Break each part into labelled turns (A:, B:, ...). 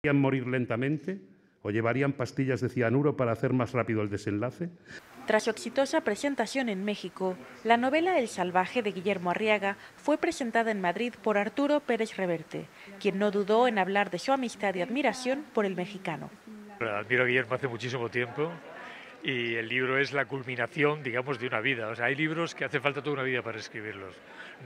A: ¿Deberían morir lentamente o llevarían pastillas de cianuro para hacer más rápido el desenlace?
B: Tras su exitosa presentación en México, la novela El salvaje de Guillermo Arriaga fue presentada en Madrid por Arturo Pérez Reverte, quien no dudó en hablar de su amistad y admiración por el mexicano.
C: Admiro a Guillermo hace muchísimo tiempo y el libro es la culminación, digamos, de una vida. O sea, hay libros que hace falta toda una vida para escribirlos,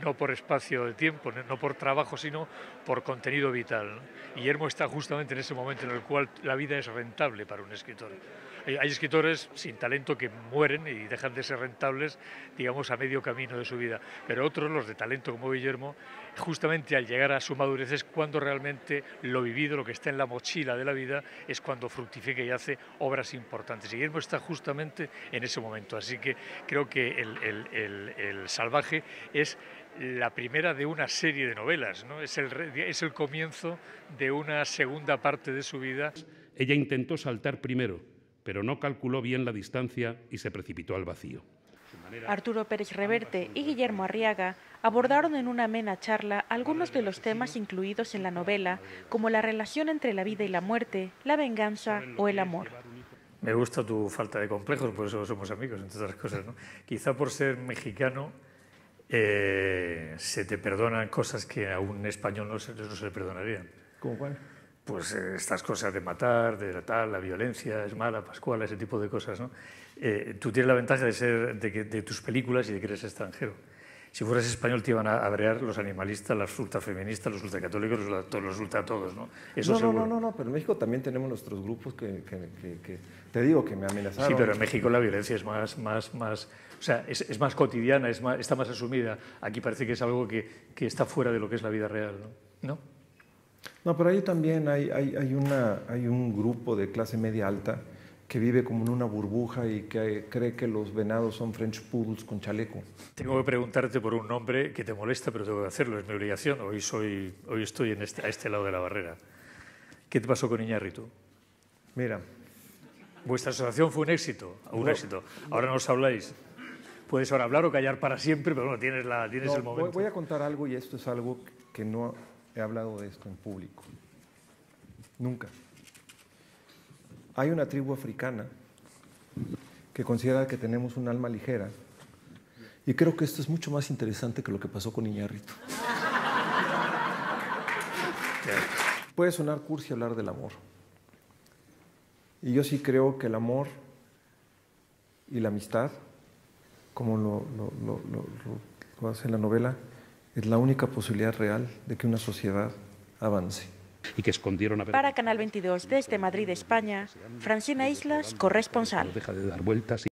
C: no por espacio de tiempo, no por trabajo, sino por contenido vital. Guillermo está justamente en ese momento en el cual la vida es rentable para un escritor. Hay escritores sin talento que mueren y dejan de ser rentables, digamos, a medio camino de su vida. Pero otros, los de talento como Guillermo, justamente al llegar a su madurez es cuando realmente lo vivido, lo que está en la mochila de la vida, es cuando fructifica y hace obras importantes. Guillermo está justamente en ese momento. Así que creo que el, el Salvaje es la primera de una serie de novelas, ¿no? es, el, es el comienzo de una segunda parte de su vida.
A: Ella intentó saltar primero pero no calculó bien la distancia y se precipitó al vacío.
B: Arturo Pérez Reverte y Guillermo Arriaga abordaron en una amena charla algunos de los temas incluidos en la novela, como la relación entre la vida y la muerte, la venganza o el amor.
C: Me gusta tu falta de complejos, por eso somos amigos, entre otras cosas. ¿no? Quizá por ser mexicano eh, se te perdonan cosas que a un español no se, no se le perdonarían.
D: ¿Cómo cuál?
C: pues eh, estas cosas de matar, de tal, la violencia es mala, Pascual, ese tipo de cosas. ¿no? Eh, tú tienes la ventaja de ser de, que, de, tus películas y de que eres extranjero. Si fueras español te iban a abrear los animalistas, las ultrafeministas, los ultracatólicos, los, los ultra todos, ¿no?
D: Eso no, no, no, no, pero en México también tenemos nuestros grupos que, que, que, te digo, que me amenazaron.
C: Sí, pero en México la violencia es más, más, más o sea, es, es más cotidiana, es más, está más asumida. Aquí parece que es algo que, que está fuera de lo que es la vida real, ¿no? ¿No?
D: No, pero ahí también hay, hay, hay, una, hay un grupo de clase media alta que vive como en una burbuja y que cree que los venados son French Poodles con chaleco.
C: Tengo que preguntarte por un nombre que te molesta, pero tengo que hacerlo, es mi obligación. Hoy, soy, hoy estoy en este, a este lado de la barrera. ¿Qué te pasó con Iñárritu?
D: Mira.
C: Vuestra asociación fue un éxito, un éxito. Ahora nos habláis. Puedes ahora hablar o callar para siempre, pero bueno, tienes, la, tienes el momento.
D: Voy a contar algo y esto es algo que no he hablado de esto en público. Nunca. Hay una tribu africana que considera que tenemos un alma ligera y creo que esto es mucho más interesante que lo que pasó con Iñárritu. Puede sonar cursi hablar del amor. Y yo sí creo que el amor y la amistad, como lo hace la novela, es la única posibilidad real de que una sociedad avance.
A: Y que escondieron a...
B: Para Canal 22 desde Madrid, España, Francina Islas, corresponsal.
A: Deja de dar vueltas